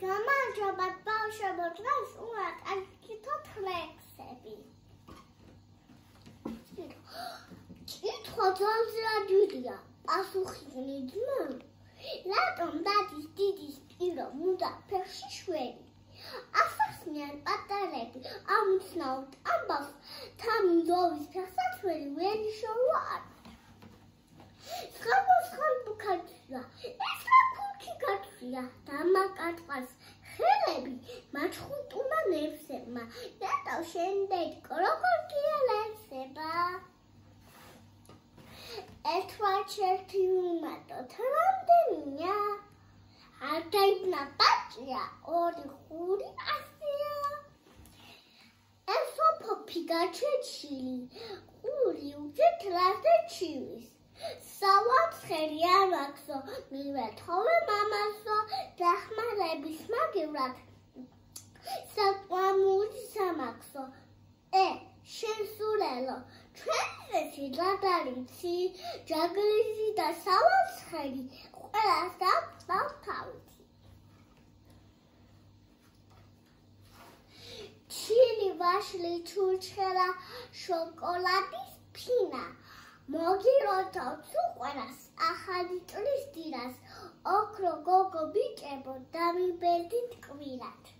გამარჯობა ბავშვებო დღეს აკეთოთ ლექსები კითხვა ძალიან დიდია პასუხი ნიშნა რატომ დადის დიდის პირო მუდა ფეხში შველი? ასახსნიან პატარები ამცნაოთ ამბავს თან ნდოვის ფეხსაცველი ვერ იშოვა არ ქართია ეს ქუქი ქართია დამაკატყას ხელები მაჩხუტუნა ნერსება და შემდეგ კროკოდილესება ერთვაჩერთი უმატო თრამდენია არ დაიბნა პაჭია ორი ხური ასია. ეს ოფოფი გაჩეჩილი ხური უჯეთ ლასე ჩივის სავაცხერი ამაქსო მივეთხოვე მამასო დახმარების მაგივრად. საყვამური სამაქსო ე შენსულელო ჩვენში დადარიცი ჯაგრიზი და სავაცხერი ყველას და თავთავი ჩილი ვაშლი ჩურჩხელა შოკოლადის ფინა მოგიროთო თუ ყველას ახალი წლის დილას ოქრო გოგო ბიჭებო დამიბედით კვირად